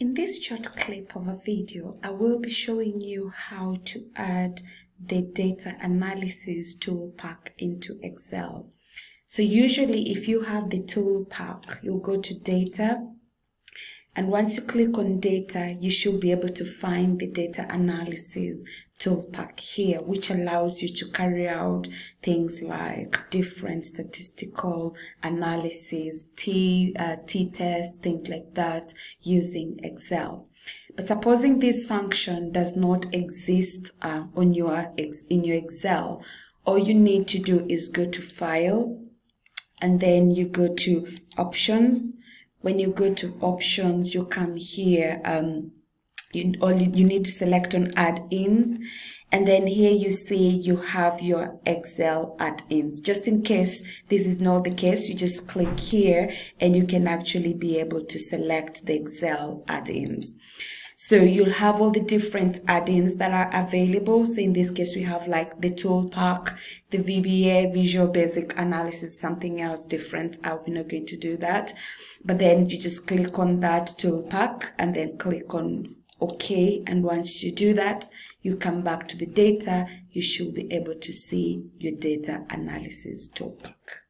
In this short clip of a video, I will be showing you how to add the data analysis Toolpak into Excel. So usually if you have the Toolpak, you'll go to data and once you click on data, you should be able to find the data analysis tool pack here, which allows you to carry out things like different statistical analysis, T, uh, t-test, things like that using Excel. But supposing this function does not exist uh, on your in your Excel, all you need to do is go to File, and then you go to Options, when you go to options, you come here, um, you, you, you need to select on add-ins and then here you see you have your Excel add-ins. Just in case this is not the case, you just click here and you can actually be able to select the Excel add-ins. So you'll have all the different add-ins that are available. So in this case, we have like the Toolpak, the VBA, Visual Basic Analysis, something else different. Be not going to do that. But then you just click on that Toolpak and then click on OK. And once you do that, you come back to the data, you should be able to see your data analysis Toolpak.